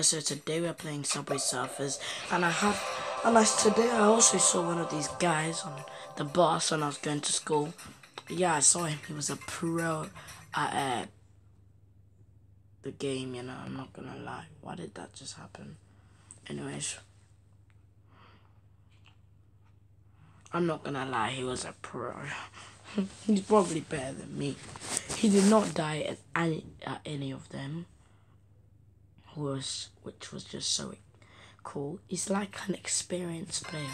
So today we're playing Subway Surfers, and I have, and I today I also saw one of these guys on the bus when I was going to school. Yeah, I saw him. He was a pro at uh, the game. You know, I'm not gonna lie. Why did that just happen? Anyways, I'm not gonna lie. He was a pro. He's probably better than me. He did not die at any at any of them was which was just so cool. He's like an experienced player.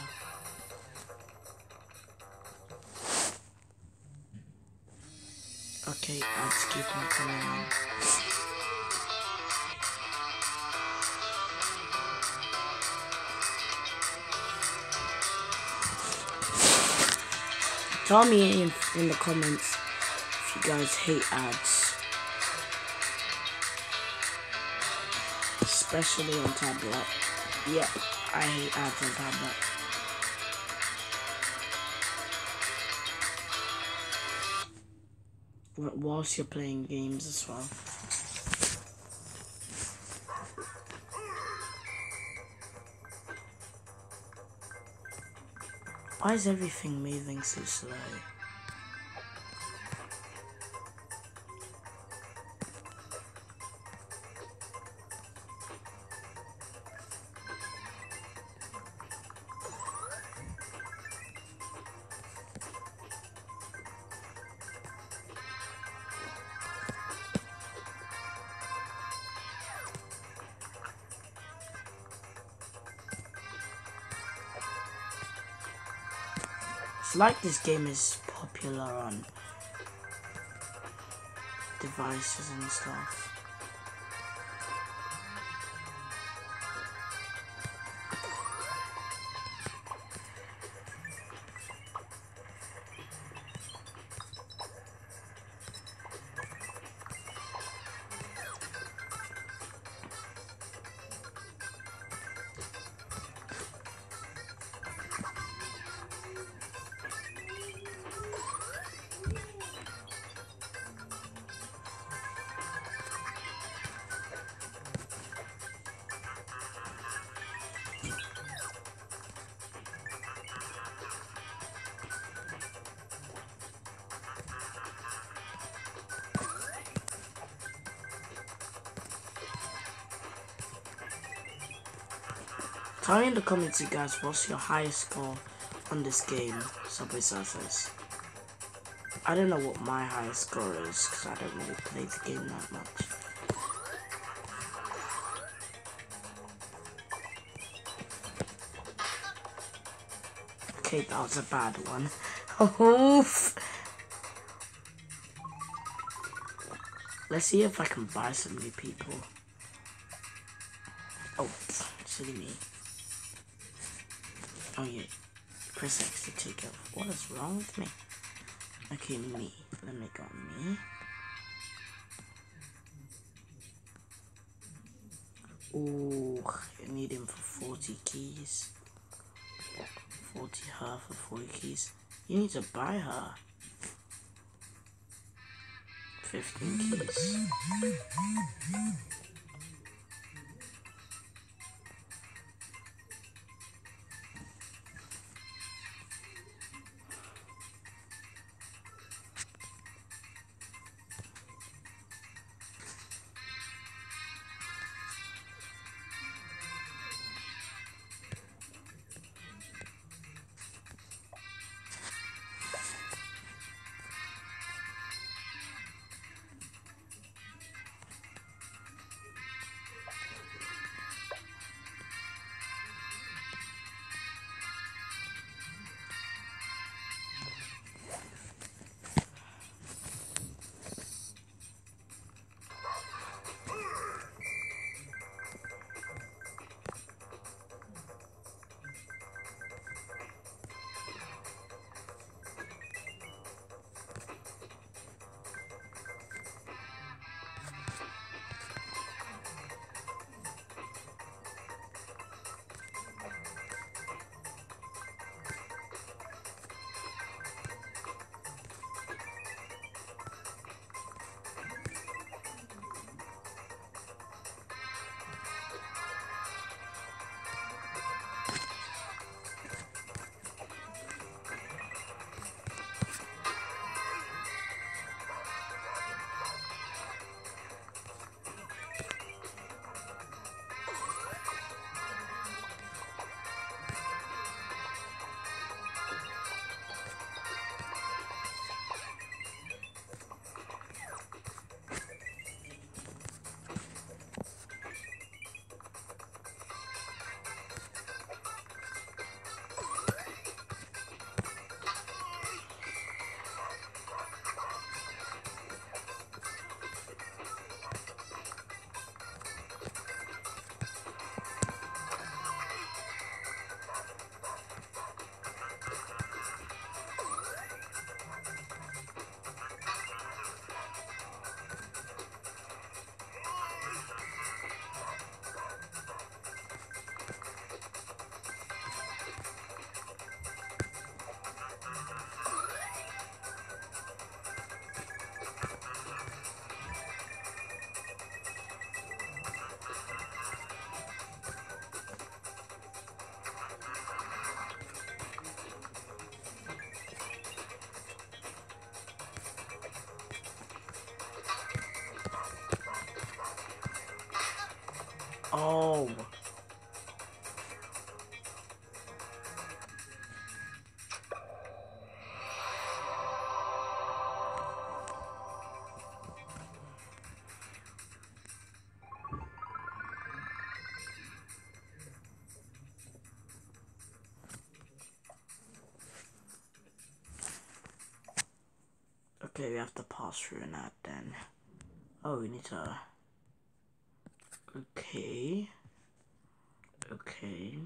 Okay, ads keep on coming on. Tell me in, in the comments if you guys hate ads. Especially on tablet. Yep, I hate ads on tablet. Whilst you're playing games as well. Why is everything moving so slow? Like this game is popular on devices and stuff. Tell me in the comments, you guys, what's your highest score on this game, Subway Surfers? I don't know what my highest score is, because I don't really play the game that much. Okay, that was a bad one. Oof. Let's see if I can buy some new people. Oh, silly me. Oh yeah, press X to take off. What is wrong with me? Okay, me. Let me go me. Oh, I need him for 40 keys. 40 her for 40 keys. You need to buy her. 15 keys. Oh. Okay, we have to pass through that then. Oh, we need to... Okay. Okay.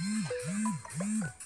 Mm-hmm.